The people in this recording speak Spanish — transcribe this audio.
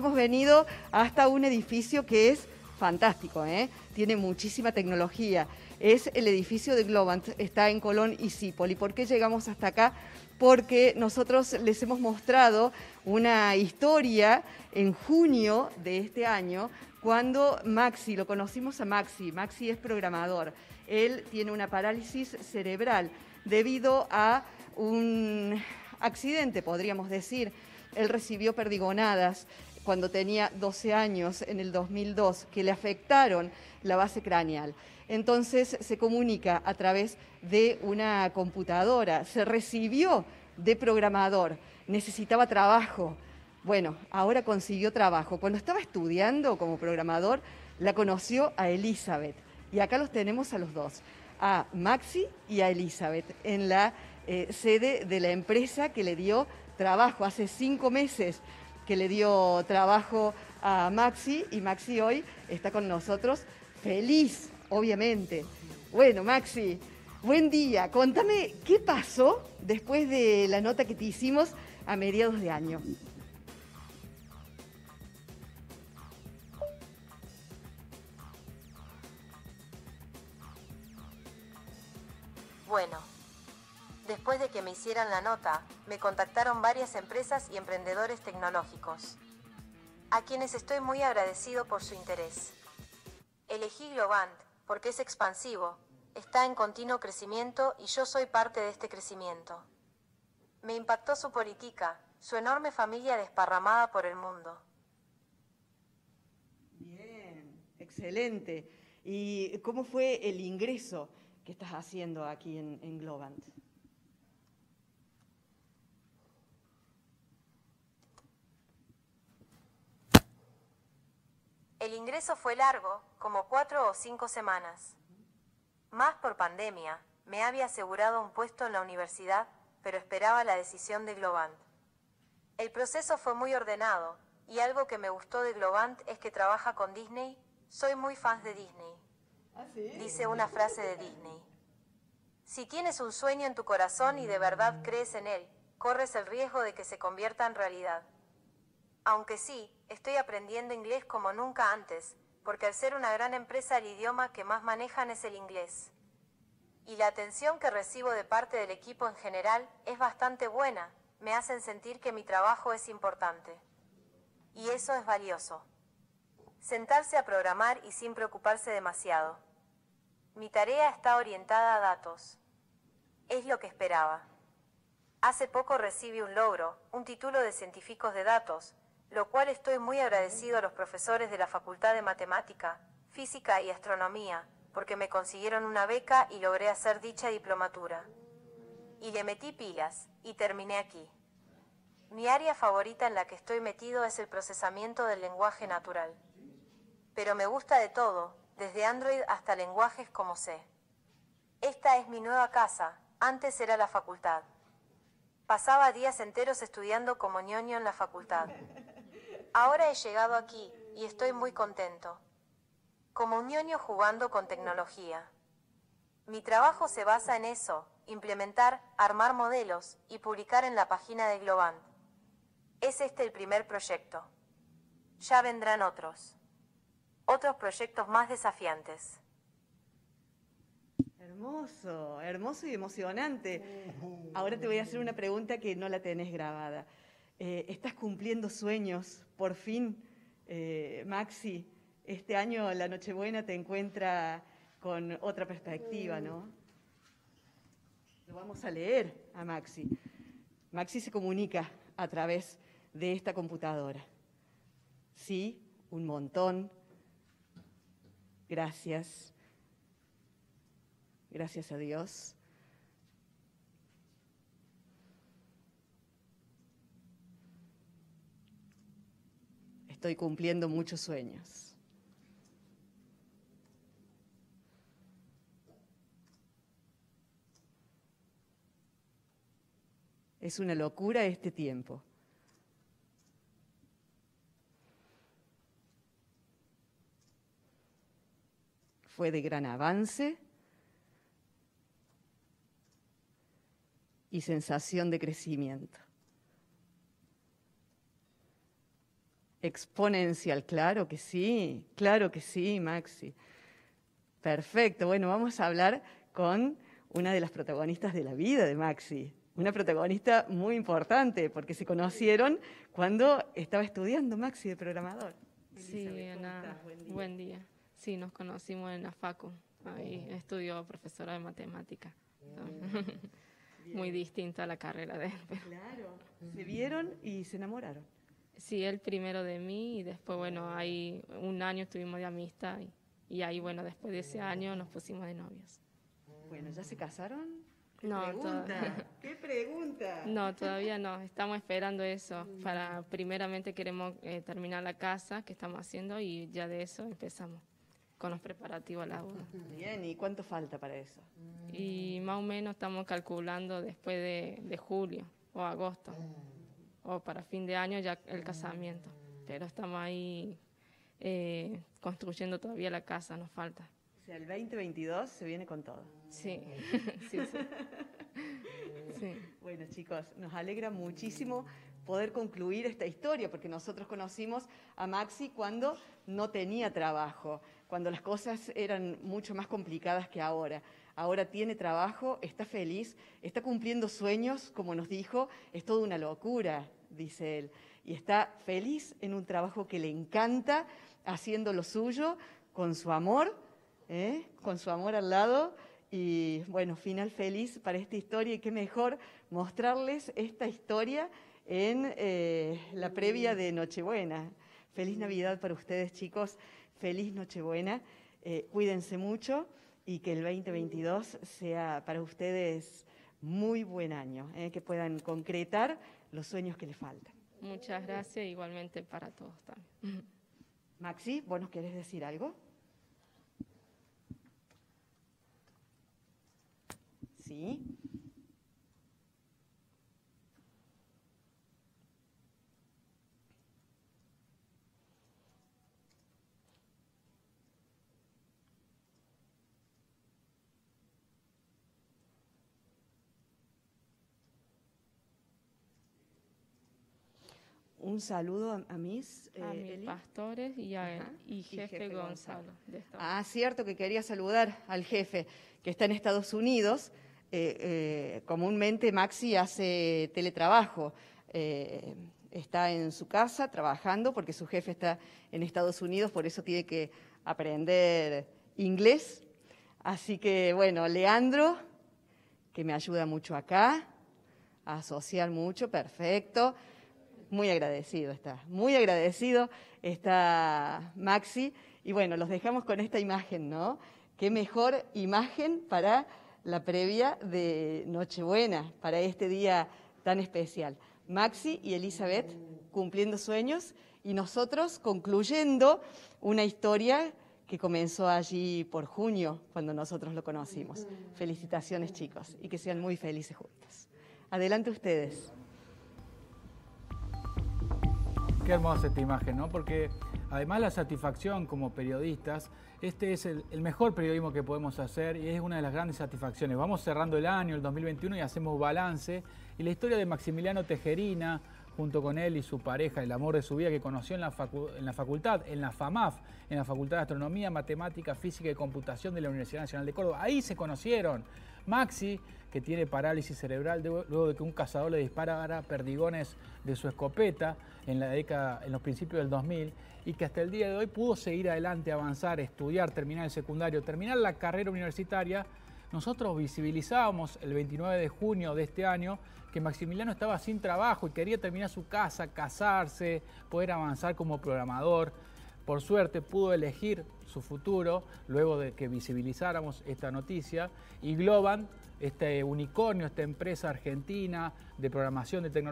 Hemos venido hasta un edificio que es fantástico, ¿eh? tiene muchísima tecnología. Es el edificio de Globant, está en Colón y Cipoli. ¿Por qué llegamos hasta acá? Porque nosotros les hemos mostrado una historia en junio de este año, cuando Maxi, lo conocimos a Maxi, Maxi es programador, él tiene una parálisis cerebral debido a un accidente, podríamos decir. Él recibió perdigonadas cuando tenía 12 años en el 2002 que le afectaron la base craneal. Entonces se comunica a través de una computadora, se recibió de programador, necesitaba trabajo. Bueno, ahora consiguió trabajo. Cuando estaba estudiando como programador, la conoció a Elizabeth. Y acá los tenemos a los dos, a Maxi y a Elizabeth, en la eh, sede de la empresa que le dio trabajo hace cinco meses que le dio trabajo a Maxi y Maxi hoy está con nosotros feliz, obviamente. Bueno, Maxi, buen día. Contame qué pasó después de la nota que te hicimos a mediados de año. Bueno, Después de que me hicieran la nota, me contactaron varias empresas y emprendedores tecnológicos, a quienes estoy muy agradecido por su interés. Elegí Globant porque es expansivo, está en continuo crecimiento y yo soy parte de este crecimiento. Me impactó su política, su enorme familia desparramada por el mundo. Bien, excelente. ¿Y cómo fue el ingreso que estás haciendo aquí en, en Globant? El ingreso fue largo, como cuatro o cinco semanas. Más por pandemia, me había asegurado un puesto en la universidad, pero esperaba la decisión de Globant. El proceso fue muy ordenado, y algo que me gustó de Globant es que trabaja con Disney. Soy muy fan de Disney. ¿Ah, Dice una frase de Disney. Si tienes un sueño en tu corazón y de verdad crees en él, corres el riesgo de que se convierta en realidad. Aunque sí, estoy aprendiendo inglés como nunca antes, porque al ser una gran empresa el idioma que más manejan es el inglés. Y la atención que recibo de parte del equipo en general es bastante buena, me hacen sentir que mi trabajo es importante. Y eso es valioso. Sentarse a programar y sin preocuparse demasiado. Mi tarea está orientada a datos. Es lo que esperaba. Hace poco recibí un logro, un título de científicos de datos, lo cual estoy muy agradecido a los profesores de la Facultad de Matemática, Física y Astronomía, porque me consiguieron una beca y logré hacer dicha diplomatura. Y le metí pilas, y terminé aquí. Mi área favorita en la que estoy metido es el procesamiento del lenguaje natural. Pero me gusta de todo, desde Android hasta lenguajes como C. Esta es mi nueva casa, antes era la facultad. Pasaba días enteros estudiando como ñoño en la facultad. Ahora he llegado aquí y estoy muy contento. Como un ñoño jugando con tecnología. Mi trabajo se basa en eso, implementar, armar modelos y publicar en la página de Globant. Es este el primer proyecto. Ya vendrán otros. Otros proyectos más desafiantes. Hermoso, hermoso y emocionante. Ahora te voy a hacer una pregunta que no la tenés grabada. Eh, estás cumpliendo sueños, por fin, eh, Maxi. Este año la Nochebuena te encuentra con otra perspectiva, ¿no? Lo vamos a leer a Maxi. Maxi se comunica a través de esta computadora. Sí, un montón. Gracias. Gracias a Dios. Estoy cumpliendo muchos sueños. Es una locura este tiempo. Fue de gran avance y sensación de crecimiento. Exponencial, claro que sí, claro que sí, Maxi. Perfecto, bueno, vamos a hablar con una de las protagonistas de la vida de Maxi, una protagonista muy importante porque se conocieron cuando estaba estudiando Maxi de programador. Sí, Ana, buen día. Sí, nos conocimos en la FACU, ahí estudió profesora de matemática. Muy distinta a la carrera de él. Claro, se vieron y se enamoraron. Sí, él primero de mí y después, bueno, ahí un año estuvimos de amistad y, ahí, bueno, después de ese año nos pusimos de novios. Bueno, ¿ya se casaron? ¿Qué no, pregunta? ¿Qué pregunta? No, todavía no, estamos esperando eso. Para primeramente queremos eh, terminar la casa que estamos haciendo y ya de eso empezamos con los preparativos a la boda. Bien, ¿y cuánto falta para eso? Y más o menos estamos calculando después de julio o agosto o para fin de año ya el casamiento. Pero estamos ahí eh, construyendo todavía la casa, nos falta. O sea, el 2022 se viene con todo. Sí, sí, sí. Bueno, chicos, nos alegra muchísimo poder concluir esta historia, porque nosotros conocimos a Maxi cuando no tenía trabajo, cuando las cosas eran mucho más complicadas que ahora. Ahora tiene trabajo, está feliz, está cumpliendo sueños, como nos dijo, es toda una locura, dice él. Y está feliz en un trabajo que le encanta, haciendo lo suyo, con su amor, ¿eh? con su amor al lado. Y bueno, final feliz para esta historia y qué mejor mostrarles esta historia en eh, la previa de Nochebuena. Feliz Navidad para ustedes, chicos. Feliz Nochebuena. Eh, cuídense mucho y que el 2022 sea para ustedes muy buen año, que puedan concretar los sueños que les faltan. Muchas gracias, igualmente para todos también. Maxi, ¿vos nos querés decir algo? Sí. Un saludo a, mis, eh, pastores y, a, jefe, Gonzalo. ah, cierto que quería saludar al jefe que está en Estados Unidos. Eh, eh, comúnmente Maxi hace teletrabajo. está en su casa trabajando porque su jefe está en Estados Unidos, por eso tiene que aprender inglés. Así que, bueno, Leandro, que me ayuda mucho acá, a asociar mucho, perfecto muy agradecido está, muy agradecido está Maxi. Y bueno, los dejamos con esta imagen, ¿no? Qué mejor imagen para la previa de Nochebuena, para este día tan especial. Maxi y Elizabeth cumpliendo sueños y nosotros concluyendo una historia que comenzó allí por junio, cuando nosotros lo conocimos. Felicitaciones chicos y que sean muy felices juntos. Adelante ustedes. Qué hermosa esta imagen, ¿no? Porque además la satisfacción como periodistas, este es el, mejor periodismo que podemos hacer y es una de las grandes satisfacciones. Vamos cerrando el año, el 2021, y hacemos balance. Y la historia de Maximiliano Tejerina, junto con él y su pareja, el amor de su vida que conoció en la, en la facultad, en la FAMAF, en la Facultad de Astronomía, Matemática, Física y Computación de la Universidad Nacional de Córdoba. Ahí se conocieron. Maxi, que tiene parálisis cerebral luego de que un cazador le disparara perdigones de su escopeta en la década, en los principios del 2000, y que hasta el día de hoy pudo seguir adelante, avanzar, estudiar, terminar el secundario, terminar la carrera universitaria. Nosotros visibilizábamos el 29 de junio de este año que Maximiliano estaba sin trabajo y quería terminar su casa, casarse, poder avanzar como programador. Por suerte pudo elegir su futuro luego de que visibilizáramos esta noticia y Globan, este unicornio, esta empresa argentina de programación de tecnología,